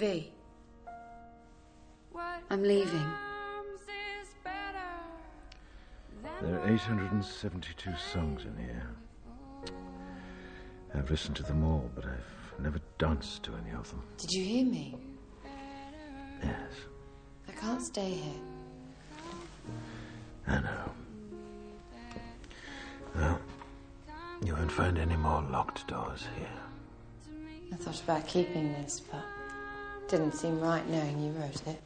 V. I'm leaving. There are 872 songs in here. I've listened to them all, but I've never danced to any of them. Did you hear me? Yes, I can't stay here. I know. Well, you won't find any more locked doors here. I thought about keeping this, but didn't seem right knowing you wrote it.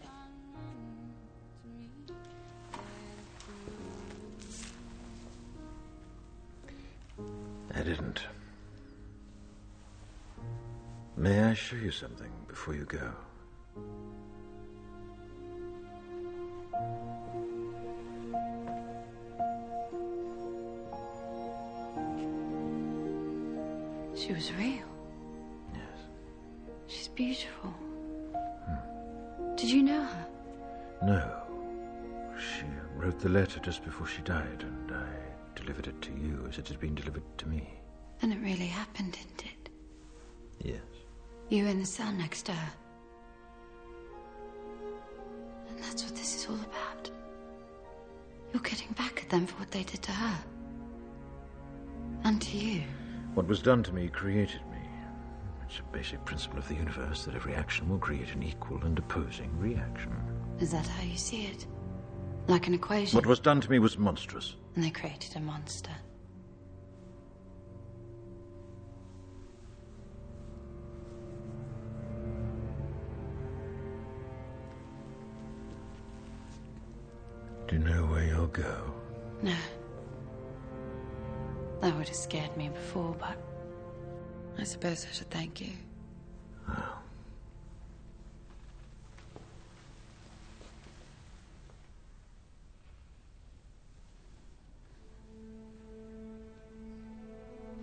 I didn't. May I show you something before you go? She was real. Yes. She's beautiful. Did you know her? No. She wrote the letter just before she died, and I delivered it to you as it had been delivered to me. And it really happened, didn't it? Yes. You in the cell next to her. And that's what this is all about. You're getting back at them for what they did to her. And to you. What was done to me created me. It's a basic principle of the universe that every action will create an equal and opposing reaction. Is that how you see it? Like an equation? What was done to me was monstrous. And they created a monster. Do you know where you'll go? No. That would have scared me before, but I suppose I should thank you.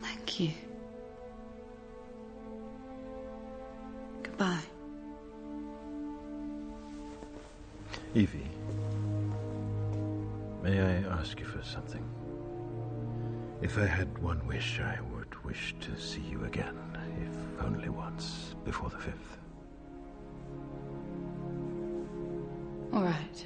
Thank you. Goodbye. Evey, may I ask you for something? If I had one wish, I would wish to see you again, if only once, before the fifth. All right.